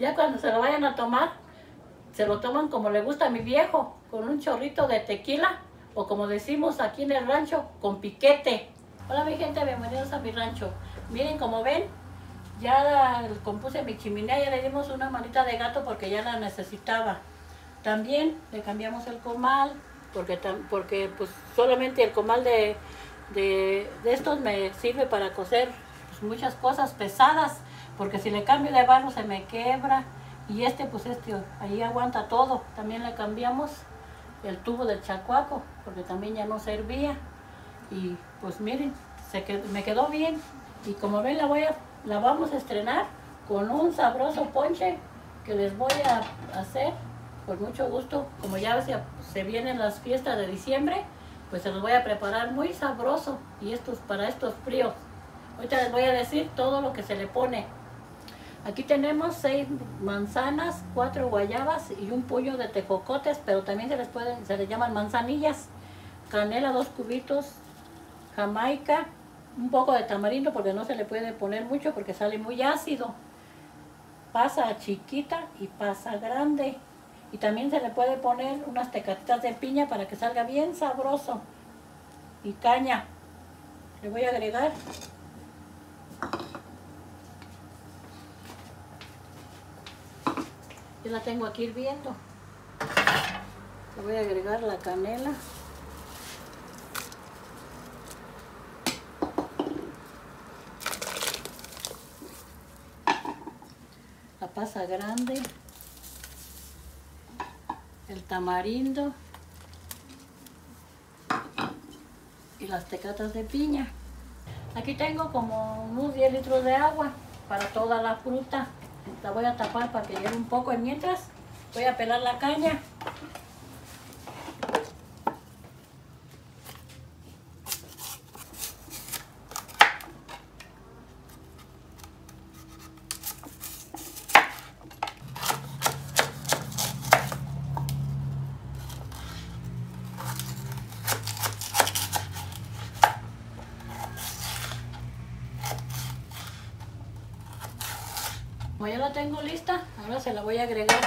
Ya cuando se lo vayan a tomar, se lo toman como le gusta a mi viejo, con un chorrito de tequila o como decimos aquí en el rancho, con piquete. Hola mi gente, bienvenidos a mi rancho. Miren como ven, ya compuse mi chimenea, ya le dimos una manita de gato porque ya la necesitaba. También le cambiamos el comal, porque, porque pues solamente el comal de, de, estos me sirve para coser pues, muchas cosas pesadas, porque si le cambio de barro se me quebra. Y este, pues este, ahí aguanta todo. También le cambiamos el tubo del chacuaco, porque también ya no servía. Y pues miren, se me quedó bien. Y como ven, la, voy a, la vamos a estrenar con un sabroso ponche que les voy a hacer con mucho gusto. Como ya se, se vienen las fiestas de diciembre, pues se los voy a preparar muy sabroso. Y esto es para estos fríos. Ahorita les voy a decir todo lo que se le pone. Aquí tenemos seis manzanas, cuatro guayabas y un puño de tejocotes, pero también se les pueden, se les llaman manzanillas. Canela, dos cubitos, jamaica, un poco de tamarindo porque no se le puede poner mucho porque sale muy ácido. Pasa chiquita y pasa grande. Y también se le puede poner unas tecatitas de piña para que salga bien sabroso. Y caña. Le voy a agregar Yo la tengo aquí hirviendo. Le voy a agregar la canela. La pasa grande. El tamarindo. Y las tecatas de piña. Aquí tengo como unos 10 litros de agua para toda la fruta. La voy a tapar para que llegue un poco y mientras voy a pelar la caña. Como ya la tengo lista, ahora se la voy a agregar.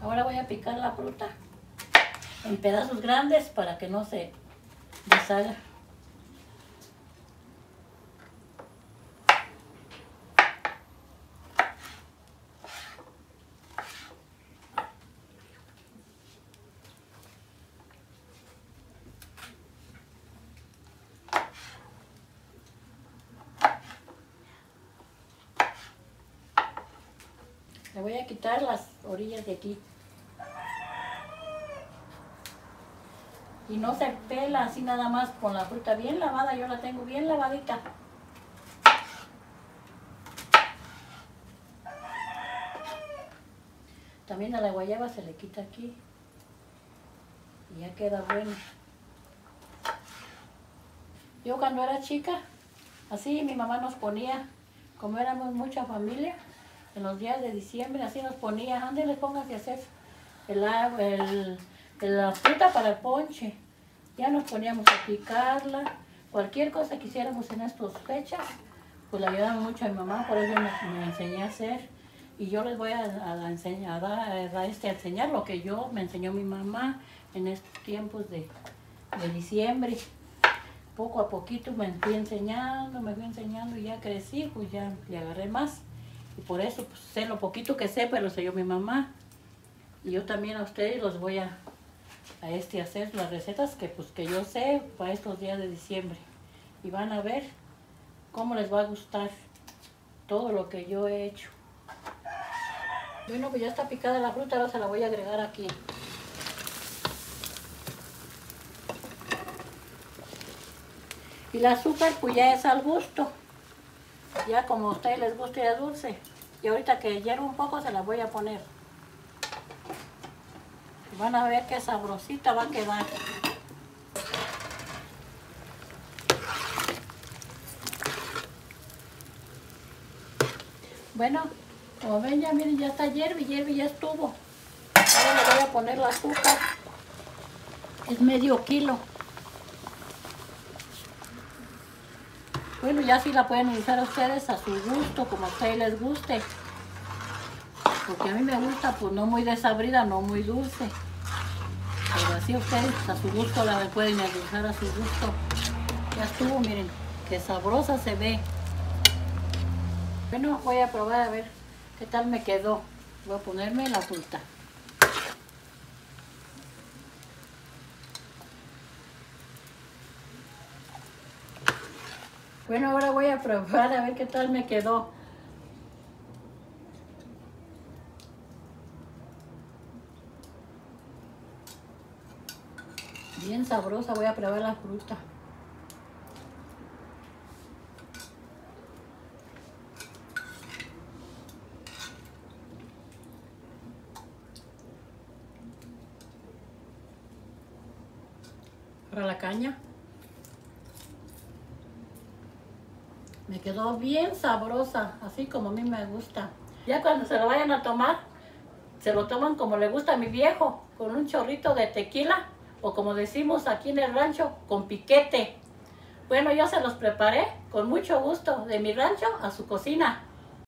Ahora voy a picar la fruta en pedazos grandes para que no se deshaga. Le voy a quitar las orillas de aquí. Y no se pela así nada más con la fruta bien lavada. Yo la tengo bien lavadita. También a la guayaba se le quita aquí. Y ya queda bueno. Yo cuando era chica, así mi mamá nos ponía, como éramos mucha familia, en los días de diciembre, así nos ponía, ande le pongas a hacer el, el, la fruta para el ponche. Ya nos poníamos a picarla, cualquier cosa que hiciéramos en estas fechas, pues le ayudaba mucho a mi mamá, por eso me, enseñé a hacer. Y yo les voy a, enseñar, a, este, enseñar lo que yo me enseñó mi mamá en estos tiempos de diciembre poco a poquito me fui enseñando, me fui enseñando y ya crecí, pues ya le agarré más. Y por eso pues, sé lo poquito que sé, pero sé yo mi mamá. Y yo también a ustedes los voy a, a este hacer las recetas que pues que yo sé para estos días de diciembre. Y van a ver cómo les va a gustar todo lo que yo he hecho. Bueno, pues ya está picada la fruta, ahora se la voy a agregar aquí. Y el azúcar pues ya es al gusto ya como a ustedes les guste ya dulce. Y ahorita que hierva un poco se la voy a poner. Van a ver qué sabrosita va a quedar. Bueno, como ven ya miren ya está hierve, hierve ya estuvo. Ahora le voy a poner el azúcar. Es medio kilo. Bueno, ya sí la pueden usar ustedes a su gusto, como a ustedes les guste. Porque a mí me gusta, pues no muy desabrida, no muy dulce. Pero así ustedes a su gusto la pueden usar a su gusto. Ya estuvo, miren, qué sabrosa se ve. Bueno, voy a probar a ver qué tal me quedó. Voy a ponerme la fruta. Bueno, ahora voy a probar a ver qué tal me quedó. Bien sabrosa, voy a probar la fruta. Para la caña. Me quedó bien sabrosa, así como a mí me gusta. Ya cuando se lo vayan a tomar, se lo toman como le gusta a mi viejo, con un chorrito de tequila o como decimos aquí en el rancho, con piquete. Bueno, yo se los preparé con mucho gusto de mi rancho a su cocina.